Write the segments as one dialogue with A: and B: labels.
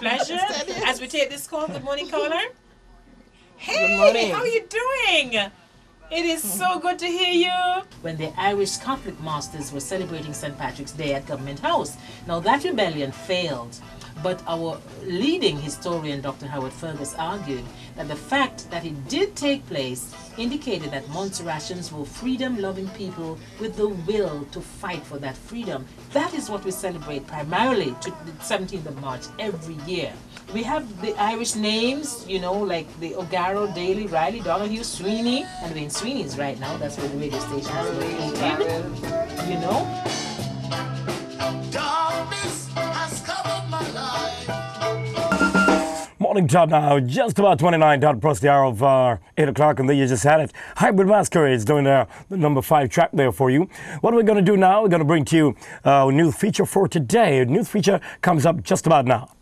A: pleasure. As we take this call, good morning, caller. Hey,
B: Good morning.
A: how are you doing? It is so good to hear you. When the Irish Catholic masters were celebrating St. Patrick's Day at Government House, now that rebellion failed. But our leading historian, Dr. Howard Fergus, argued that the fact that it did take place indicated that Montserratians were freedom loving people with the will to fight for that freedom. That is what we celebrate primarily to the 17th of March every year. We have the Irish names, you know, like the O'Garro, Daly, Riley, Donahue, Sweeney, and Wayne Sweeney's right now. That's where the radio station is located. You know?
C: Morning time now, just about 29 dot plus the hour of uh, 8 o'clock, and there you just had it. Hybrid Masquerades doing uh, the number five track there for you. What are we going to do now? We're going to bring to you uh, a new feature for today. A new feature comes up just about now.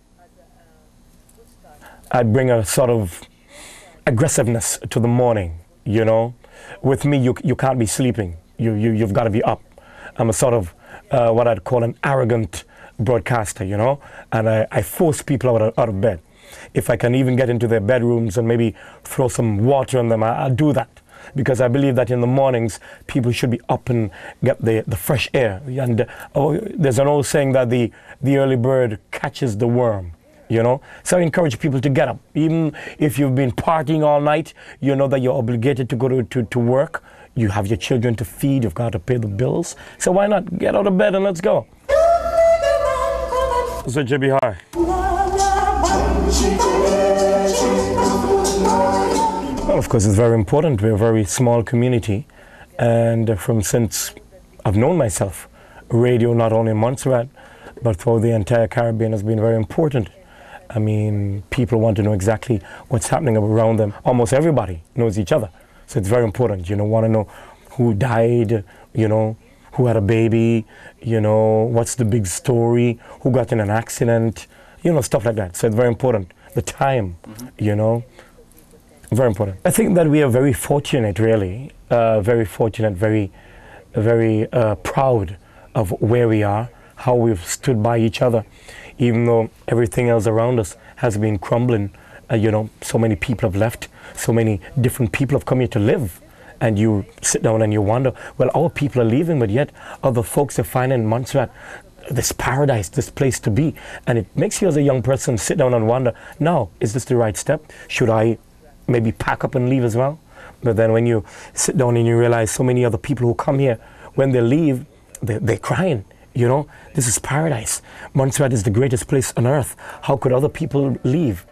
C: I'd bring a sort of aggressiveness to the morning, you know. With me, you, you can't be sleeping. You, you, you've got to be up. I'm a sort of uh, what I'd call an arrogant broadcaster, you know, and I, I force people out of, out of bed. If I can even get into their bedrooms and maybe throw some water on them, I, I'll do that. Because I believe that in the mornings, people should be up and get the, the fresh air. And uh, oh, there's an old saying that the, the early bird catches the worm you know? So i encourage people to get up. Even if you've been partying all night you know that you're obligated to go to, to, to work. You have your children to feed. You've got to pay the bills. So why not get out of bed and let's go? So jb hi of course it's very important we're a very small community and uh, from since i've known myself radio not only in montserrat but for the entire caribbean has been very important I mean, people want to know exactly what's happening around them. Almost everybody knows each other. So it's very important, you know, want to know who died, you know, who had a baby, you know, what's the big story, who got in an accident, you know, stuff like that. So it's very important. The time, you know, very important. I think that we are very fortunate, really, uh, very fortunate, very, very uh, proud of where we are, how we've stood by each other even though everything else around us has been crumbling. Uh, you know, so many people have left, so many different people have come here to live. And you sit down and you wonder, well, our people are leaving, but yet other folks are finding Montserrat this paradise, this place to be. And it makes you as a young person sit down and wonder, now, is this the right step? Should I maybe pack up and leave as well? But then when you sit down and you realize so many other people who come here, when they leave, they, they're crying. You know, this is paradise. Montserrat is the greatest place on earth. How could other people leave?